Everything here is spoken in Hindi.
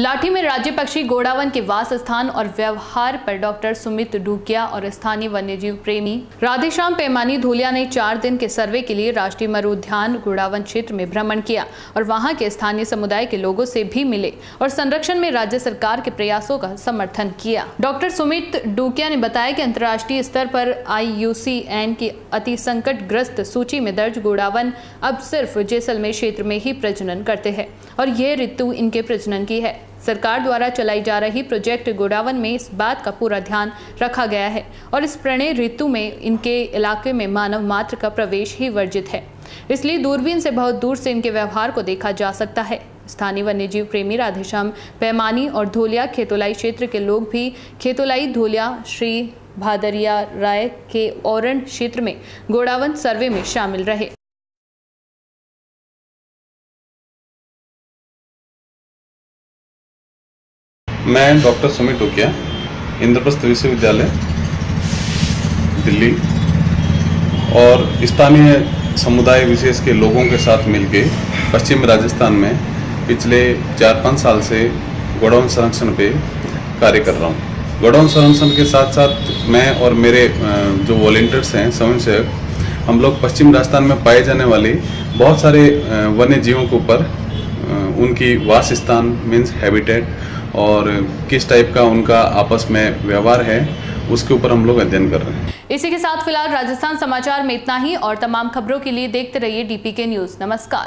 लाठी में राज्य पक्षी गोडावन के वास स्थान और व्यवहार पर डॉक्टर सुमित डूकिया और स्थानीय वन्यजीव प्रेमी राधेश्याम पैमानी धूलिया ने चार दिन के सर्वे के लिए राष्ट्रीय मरु उद्यान गोडावन क्षेत्र में भ्रमण किया और वहाँ के स्थानीय समुदाय के लोगों से भी मिले और संरक्षण में राज्य सरकार के प्रयासों का समर्थन किया। डॉक्टर सुमित डूकिया ने बताया की अंतर्राष्ट्रीय स्तर पर IUCN की अति संकट ग्रस्त सूची में दर्ज गोडावन अब सिर्फ़ जैसलमेर क्षेत्र में ही प्रजनन करते हैं और यह ऋतु इनके प्रजनन की है। सरकार द्वारा चलाई जा रही प्रोजेक्ट गोडावन में इस बात का पूरा ध्यान रखा गया है और इस प्रणय ऋतु में इनके इलाके में मानव मात्र का प्रवेश ही वर्जित है। इसलिए दूरबीन से बहुत दूर से इनके व्यवहार को देखा जा सकता है। स्थानीय वन्यजीव प्रेमी राधेश्याम पैमानी और धोलिया खेतोलाई क्षेत्र के लोग भी खेतोलाई धोलिया, श्री भादरिया राय के औरण क्षेत्र में गोडावन सर्वे में शामिल रहे। मैं डॉक्टर सुमित टोकिया, इंद्रप्रस्थ विश्वविद्यालय, दिल्ली, और स्थानीय समुदाय विशेष के लोगों के साथ मिलके पश्चिम राजस्थान में पिछले चार पाँच साल से गोडाउन संरक्षण पे कार्य कर रहा हूँ। गोडाउन संरक्षण के साथ साथ मैं और मेरे जो वॉल्टियर्स हैं, स्वयंसेवक, हम लोग पश्चिम राजस्थान में पाए जाने वाले बहुत सारे वन्य जीवों के ऊपर उनकी वास स्थान मीन्स हैबिटेट और किस टाइप का उनका आपस में व्यवहार है, उसके ऊपर हम लोग अध्ययन कर रहे हैं। इसी के साथ फ़िलहाल राजस्थान समाचार में इतना ही और तमाम खबरों के लिए देखते रहिए डीपी के न्यूज़ नमस्कार।